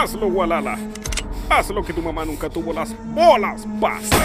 Hazlo, Walala. Haz lo que tu mamá nunca tuvo las bolas para hacer.